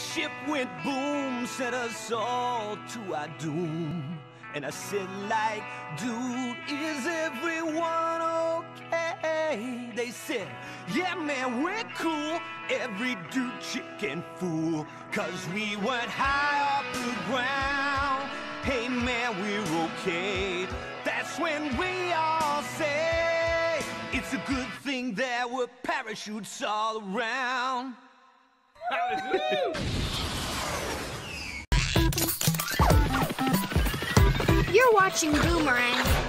ship went boom, sent us all to our doom. And I said, like, dude, is everyone okay? They said, yeah, man, we're cool. Every dude, chick, and fool. Cause we went high off the ground. Hey, man, we're okay. That's when we all say, it's a good thing there were parachutes all around. You're watching Boomerang.